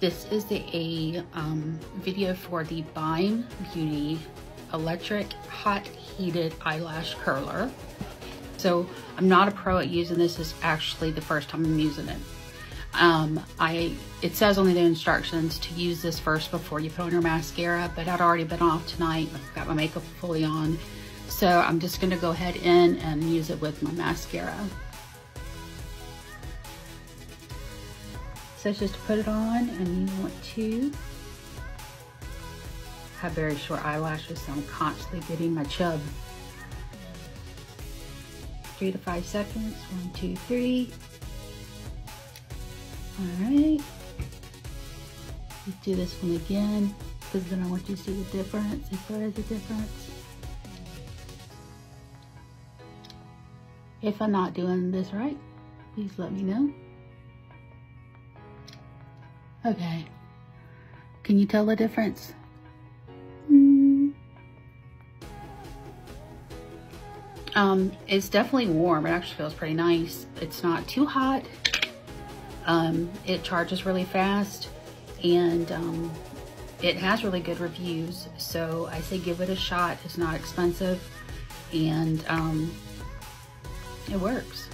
This is a um, video for the Bime Beauty Electric Hot Heated Eyelash Curler. So I'm not a pro at using this. It's actually the first time I'm using it. Um, I It says on the instructions to use this first before you put on your mascara, but I'd already been off tonight. I've got my makeup fully on. So I'm just gonna go ahead in and use it with my mascara. So just to put it on and you want to have very short eyelashes so I'm constantly getting my chub. Three to five seconds, one, two, three. All right. Let's do this one again because then I want you to see the difference, if there is a difference. If I'm not doing this right, please let me know. Okay. Can you tell the difference? Mm. Um, it's definitely warm. It actually feels pretty nice. It's not too hot. Um, it charges really fast and um, it has really good reviews. So I say give it a shot. It's not expensive and um, it works.